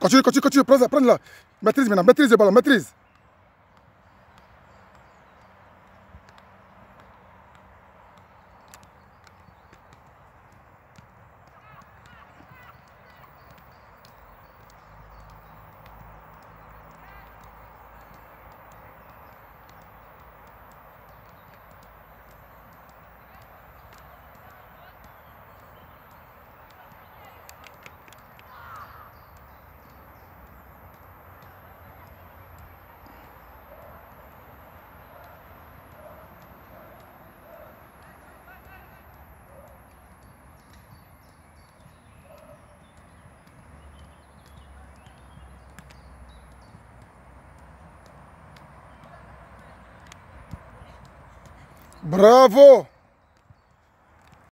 Continue, continue, continue. Prends-la, prends-la. Maîtrise maintenant, maîtrise le ballon, maîtrise. Bravo